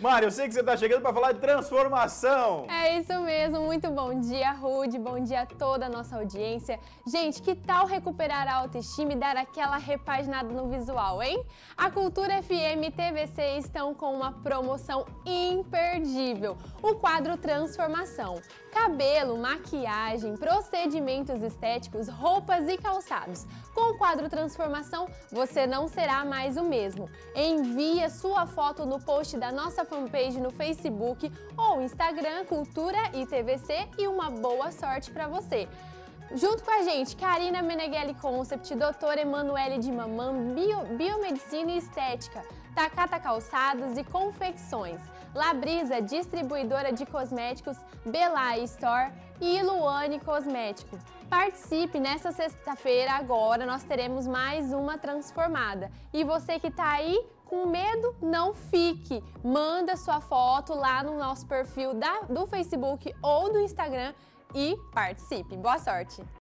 Mário, eu sei que você está chegando para falar de transformação. É isso mesmo, muito bom dia, Rude, bom dia a toda a nossa audiência. Gente, que tal recuperar a autoestima e dar aquela repaginada no visual, hein? A Cultura FM e TVC estão com uma promoção imperdível, o quadro Transformação. Cabelo, maquiagem, procedimentos estéticos, roupas e calçados. Com o quadro Transformação, você não será mais o mesmo. Envie a sua foto no post da nossa fanpage no Facebook ou Instagram Cultura e TVC e uma boa sorte para você. Junto com a gente, Karina Meneghelli Concept, doutora Emanuele de Mamam, Bio, Biomedicina e Estética, Takata Calçados e Confecções, Labrisa, distribuidora de cosméticos, Belay Store e Luane Cosmético. Participe nessa sexta-feira agora, nós teremos mais uma transformada. E você que está aí com medo, não fique. Manda sua foto lá no nosso perfil da, do Facebook ou do Instagram e participe. Boa sorte!